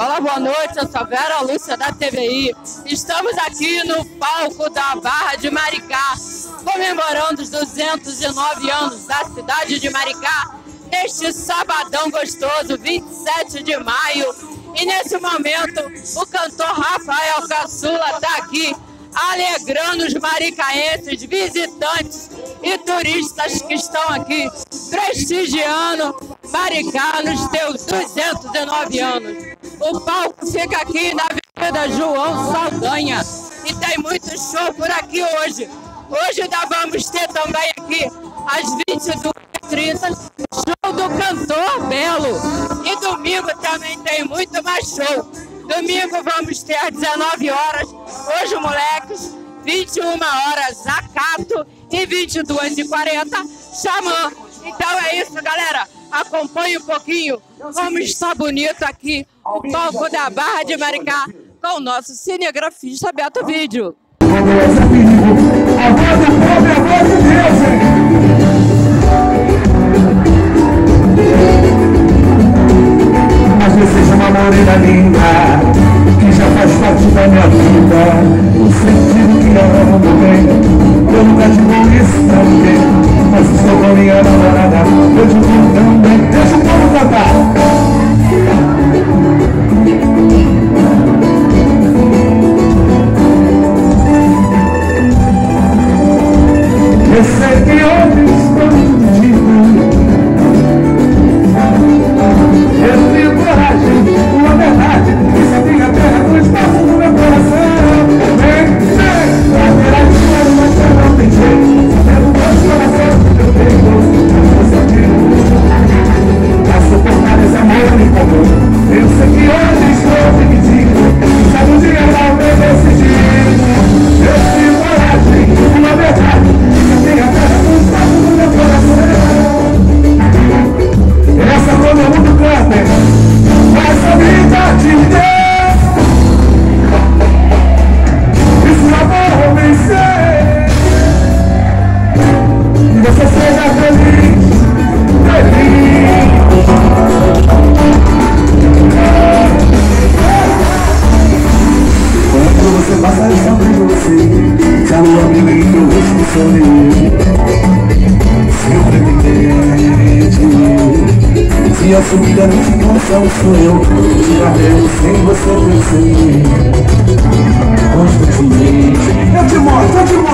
Olá, boa noite. Eu sou Vera Lúcia da TVI. Estamos aqui no palco da Barra de Maricá, comemorando os 209 anos da cidade de Maricá, neste sabadão gostoso, 27 de maio. E nesse momento, o cantor Rafael Caçula está aqui alegrando os maricaenses, visitantes e turistas que estão aqui prestigiando Maricá nos seus 209 anos. O palco fica aqui na Avenida João Saldanha e tem muito show por aqui hoje. Hoje ainda vamos ter também aqui às 22h30 show do cantor Belo. E domingo também tem muito mais show. Domingo vamos ter às 19 horas, hoje moleques, 21 horas Acato e 22h40 Xamã. Então é isso, galera. Acompanhe um pouquinho como está bonito aqui o palco da Barra de Maricá com o nosso cinegrafista Beto Vídeo. A voz do povo é a voz de Deus, hein? Mas você seja uma morena linda Que já faz parte da minha vida O sentido que amo bem Eu nunca digo isso ninguém mas estou com minha namorada você seja feliz. Quando você passa eu sobre você Já não abri nem meu rosto sorrir Seu pretendente Se a minha emoção sou eu Te carrego sem você perceber Constantemente. Eu te mostro, eu te mostro,